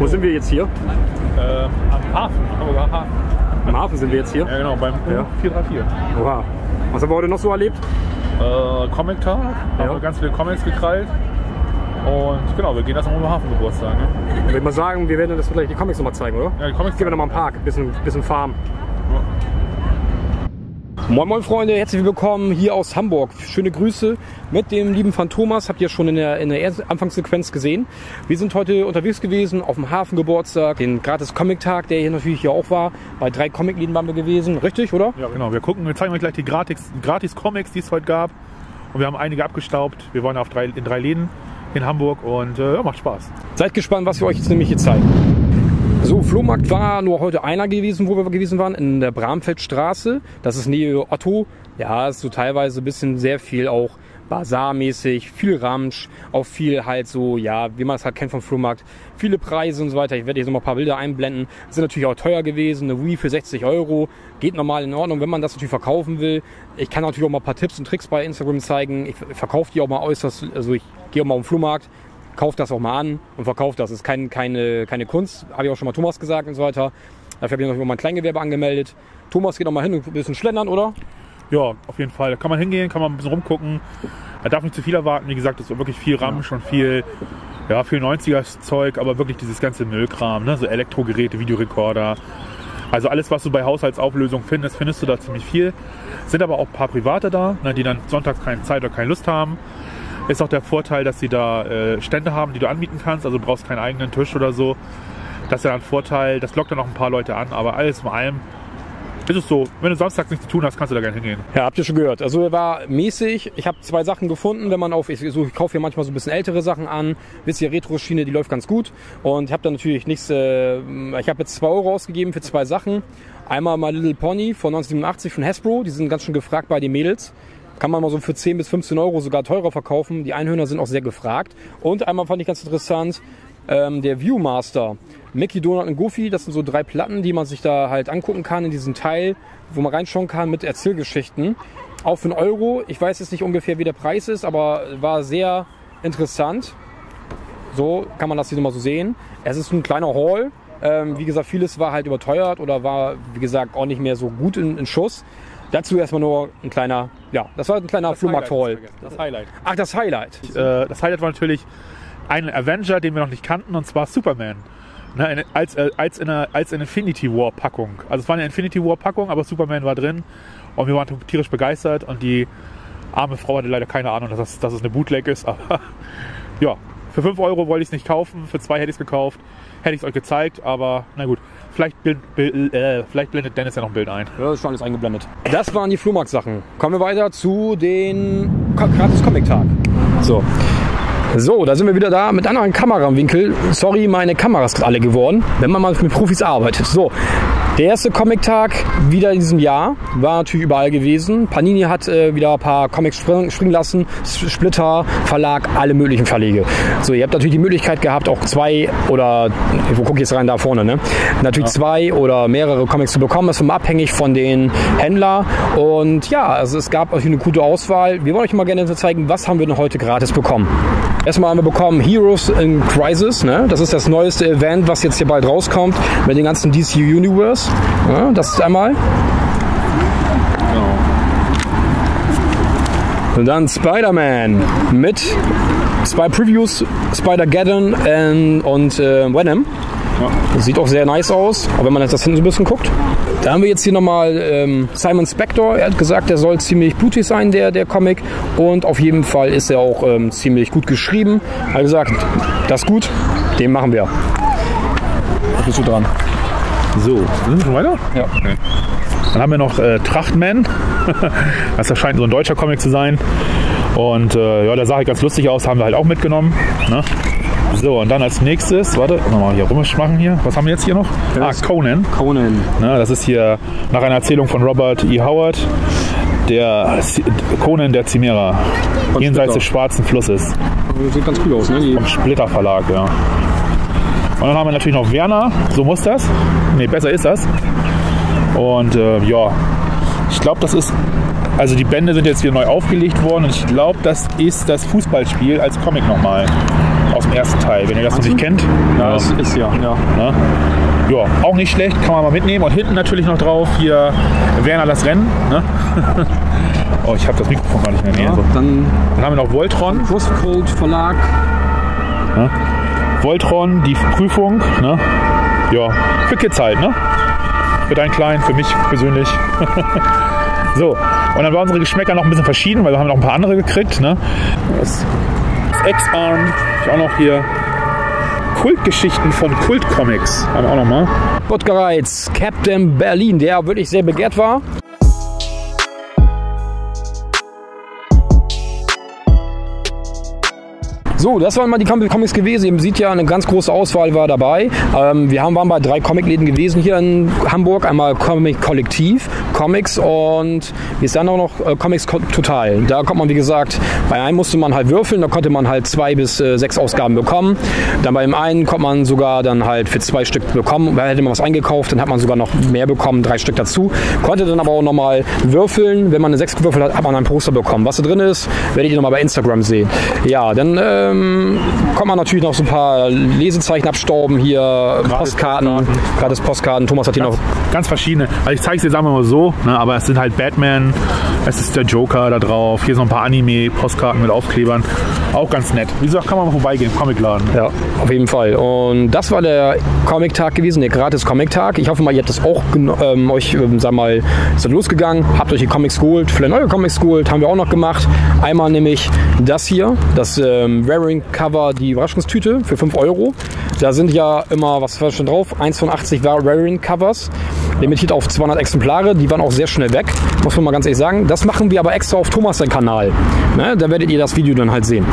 Wo sind wir jetzt hier? Äh, am Hafen, Hamburger Hafen. Am Hafen sind wir jetzt hier. Ja, genau, beim Ja. 434. Oha. Was haben wir heute noch so erlebt? Äh, Comic-Tag, Ja. haben wir ganz viele Comics gekrallt. Und genau, wir gehen das am Hafengeburtstag. Ne? Ich würde mal sagen, wir werden uns vielleicht die Comics nochmal zeigen, oder? Ja, die Comics Gehen wir nochmal im Park, bisschen, bisschen Farm. Moin Moin Freunde, herzlich willkommen hier aus Hamburg. Schöne Grüße mit dem lieben Phantomas, habt ihr schon in der, in der Anfangssequenz gesehen. Wir sind heute unterwegs gewesen auf dem Hafengeburtstag, den gratis Comic-Tag, der hier natürlich hier auch war. Bei drei Comic-Läden waren wir gewesen, richtig, oder? Ja, genau. Wir gucken, wir zeigen euch gleich die Gratis- Gratis-Comics, die es heute gab. Und wir haben einige abgestaubt. Wir wollen auf drei, in drei Läden in Hamburg und äh, macht Spaß. Seid gespannt, was wir euch jetzt nämlich hier zeigen. So, Flohmarkt war nur heute einer gewesen, wo wir gewesen waren, in der Bramfeldstraße. Das ist Nähe Otto. Ja, ist so teilweise ein bisschen sehr viel auch Bazarmäßig, viel Ramsch, auch viel halt so, ja, wie man es halt kennt vom Flohmarkt, viele Preise und so weiter. Ich werde hier so mal ein paar Bilder einblenden. Sind natürlich auch teuer gewesen, eine Wii für 60 Euro. Geht normal in Ordnung, wenn man das natürlich verkaufen will. Ich kann natürlich auch mal ein paar Tipps und Tricks bei Instagram zeigen. Ich verkaufe die auch mal äußerst, also ich gehe auch mal auf den Flohmarkt, kauft das auch mal an und verkauft das. Das ist kein, keine, keine Kunst, habe ich auch schon mal Thomas gesagt und so weiter. Dafür habe ich noch mal ein Kleingewerbe angemeldet. Thomas geht noch mal hin und ein bisschen schlendern, oder? Ja, auf jeden Fall. Da kann man hingehen, kann man ein bisschen rumgucken. Man darf nicht zu viel erwarten. Wie gesagt, es ist wirklich viel Ramsch und viel, ja, viel 90er-Zeug, aber wirklich dieses ganze Müllkram, ne? so Elektrogeräte, Videorekorder. Also alles, was du bei Haushaltsauflösung findest, findest du da ziemlich viel. Sind aber auch ein paar Private da, ne, die dann sonntags keine Zeit oder keine Lust haben. Ist auch der Vorteil, dass sie da äh, Stände haben, die du anbieten kannst. Also du brauchst keinen eigenen Tisch oder so. Das ist ja ein Vorteil. Das lockt dann auch ein paar Leute an. Aber alles in allem ist es so, wenn du samstags nichts zu tun hast, kannst du da gerne hingehen. Ja, habt ihr schon gehört. Also er war mäßig. Ich habe zwei Sachen gefunden, wenn man auf, ich, so, ich kaufe hier manchmal so ein bisschen ältere Sachen an. Wisst ihr, Retro-Schiene, die läuft ganz gut. Und ich habe da natürlich nichts, äh, ich habe jetzt zwei Euro ausgegeben für zwei Sachen. Einmal My Little Pony von 1987 von Hasbro, die sind ganz schön gefragt bei den Mädels. Kann man mal so für 10 bis 15 Euro sogar teurer verkaufen. Die Einhörner sind auch sehr gefragt. Und einmal fand ich ganz interessant, ähm, der Viewmaster. Mickey, Donut und Goofy, das sind so drei Platten, die man sich da halt angucken kann in diesen Teil, wo man reinschauen kann mit Erzählgeschichten. Auch für einen Euro. Ich weiß jetzt nicht ungefähr, wie der Preis ist, aber war sehr interessant. So kann man das hier nochmal so sehen. Es ist ein kleiner Haul. Ähm, wie gesagt, vieles war halt überteuert oder war, wie gesagt, auch nicht mehr so gut in, in Schuss. Dazu erstmal nur ein kleiner, ja, das war ein kleiner Flohmarkt-Haul. Das Highlight. Ach, das Highlight. Äh, das Highlight war natürlich ein Avenger, den wir noch nicht kannten, und zwar Superman. Ne, eine, als, äh, als, in einer, als in Infinity War Packung. Also es war eine Infinity War Packung, aber Superman war drin und wir waren tierisch begeistert und die arme Frau hatte leider keine Ahnung, dass, das, dass es eine Bootleg ist. Aber ja, für 5 Euro wollte ich es nicht kaufen, für 2 hätte ich es gekauft, hätte ich es euch gezeigt, aber na gut. Vielleicht, bild, bild, äh, vielleicht blendet Dennis ja noch ein Bild ein. Ja, das ist schon alles eingeblendet. Das waren die Flohmarkt-Sachen. Kommen wir weiter zu den gratis Comic-Tag. So. So, da sind wir wieder da mit anderen Kamerawinkel. Sorry, meine Kamera ist alle geworden, wenn man mal mit Profis arbeitet. So, der erste Comic-Tag wieder in diesem Jahr war natürlich überall gewesen. Panini hat äh, wieder ein paar Comics spring, springen lassen. Splitter, Verlag, alle möglichen Verlege. So, ihr habt natürlich die Möglichkeit gehabt, auch zwei oder, wo gucke ich jetzt rein, da vorne, ne? Natürlich zwei oder mehrere Comics zu bekommen. Das ist immer abhängig von den Händler. Und ja, also es gab euch eine gute Auswahl. Wir wollen euch mal gerne zeigen, was haben wir denn heute gratis bekommen. Erstmal haben wir bekommen Heroes in Crisis. Ne? Das ist das neueste Event, was jetzt hier bald rauskommt mit dem ganzen DC Universe. Ja, das ist einmal. Und dann Spider-Man mit zwei Previews, Spider-Geddon und äh, Venom. Das sieht auch sehr nice aus, aber wenn man jetzt das hinten so ein bisschen guckt. Da haben wir jetzt hier nochmal ähm, Simon Spector. Er hat gesagt, der soll ziemlich blutig sein, der, der Comic. Und auf jeden Fall ist er auch ähm, ziemlich gut geschrieben. Er hat gesagt, das ist gut, den machen wir. Was bist du dran? So, sind wir schon weiter? Ja. Okay. Dann haben wir noch äh, Trachtman. das scheint so ein deutscher Comic zu sein. Und äh, ja, der sah halt ganz lustig aus, haben wir halt auch mitgenommen. Ne? So, und dann als nächstes, warte, nochmal hier rumschmachen hier. Was haben wir jetzt hier noch? Ah, Conan. Conan. Ne, das ist hier nach einer Erzählung von Robert E. Howard. Der Conan der Chimära. Jenseits Splitter. des schwarzen Flusses. Sieht ganz cool aus, ne? Die Vom Splitter Verlag, ja. Und dann haben wir natürlich noch Werner. So muss das. Nee, besser ist das. Und äh, ja, ich glaube, das ist. Also die Bände sind jetzt wieder neu aufgelegt worden und ich glaube, das ist das Fußballspiel als Comic nochmal aus dem ersten Teil, wenn ihr das noch nicht kennt. Ja, das ist ja, ja. Ne? Ja, auch nicht schlecht, kann man mal mitnehmen. Und hinten natürlich noch drauf hier Werner das Rennen. Ne? oh, ich habe das Mikrofon gar nicht mehr. ja so. dann Dann haben wir noch Voltron. Crosscode Verlag. Voltron, die Prüfung. Ne? Ja, für Kids halt, ne? Für deinen Kleinen, für mich persönlich. so, und dann waren unsere Geschmäcker noch ein bisschen verschieden, weil wir haben noch ein paar andere gekriegt. Ne? Das X-Arm, ich auch noch hier. Kultgeschichten von Kultcomics haben wir auch noch mal. Butgereiz, Captain Berlin, der wirklich sehr begehrt war. So, das waren mal die Com- Comics gewesen. Ihr seht ja, eine ganz große Auswahl war dabei. Ähm, wir haben, waren bei drei Comicläden gewesen hier in Hamburg. Einmal Comic Kollektiv, Comics und wie ist dann auch noch äh, Comics Total. Da kommt man, wie gesagt, bei einem musste man halt würfeln, da konnte man halt zwei bis äh, sechs Ausgaben bekommen. Dann bei dem einen konnte man sogar dann halt für zwei Stück bekommen. Da hätte man was eingekauft, dann hat man sogar noch mehr bekommen, drei Stück dazu. Konnte dann aber auch nochmal würfeln. Wenn man eine sechs gewürfelt hat, hat man ein Poster bekommen. Was da drin ist, werdet ihr nochmal bei Instagram sehen. Ja, dann ähm, kommt man natürlich noch so ein paar Lesezeichen abstauben hier, Postkarten, gratis Postkarten. Thomas hat hier noch Ganz verschiedene. Also ich zeige es dir, sagen wir mal so, ne, aber es sind halt Batman, es ist der Joker da drauf, hier noch ein paar Anime-Postkarten mit Aufklebern. Auch ganz nett. Wie gesagt, kann man mal vorbeigehen, Comicladen. Ja, auf jeden Fall. Und das war der Comic-Tag gewesen, der gratis Comic-Tag. Ich hoffe mal, ihr habt das auch ähm, euch, ähm, sag mal, seid losgegangen, habt euch die Comics geholt, vielleicht neue Comics geholt, haben wir auch noch gemacht. Einmal nämlich das hier, das ähm, Wearing Cover, die Überraschungstüte für 5 Euro. Da sind ja immer, was war schon drauf? 1 von 80 Wearing Covers. Limitiert auf 200 Exemplare, die waren auch sehr schnell weg, muss man mal ganz ehrlich sagen. Das machen wir aber extra auf Thomas sein Kanal. Ne? Da werdet ihr das Video dann halt sehen.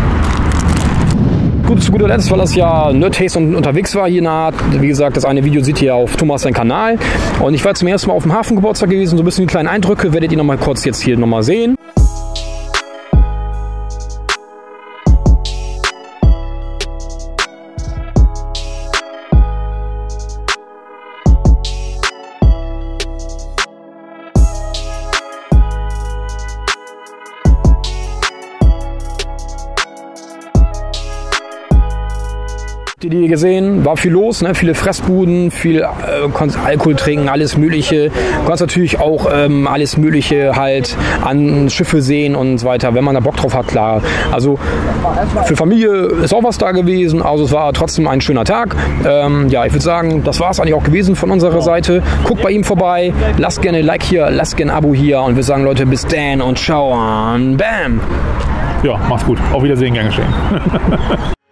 Gut, zu guter Letzt, weil das ja Nerdtaste und unterwegs war hier nahe. Wie gesagt, das eine Video seht ihr auf Thomas sein Kanal. Und ich war zum ersten Mal auf dem Hafengeburtstag gewesen. So ein bisschen die kleinen Eindrücke werdet ihr noch mal kurz jetzt hier noch mal sehen. Die, die gesehen, war viel los, ne? viele Fressbuden, viel äh, Alkohol trinken, alles Mögliche. Du kannst natürlich auch ähm, alles Mögliche halt an Schiffe sehen und so weiter, wenn man da Bock drauf hat, klar. Also für Familie ist auch was da gewesen, also es war trotzdem ein schöner Tag. Ähm, ja, ich würde sagen, das war es eigentlich auch gewesen von unserer Seite. Guckt bei ihm vorbei, lasst gerne ein Like hier, lasst gerne ein Abo hier und wir sagen Leute, bis dann und ciao und bam! Ja, macht's gut. Auf Wiedersehen, gern geschehen.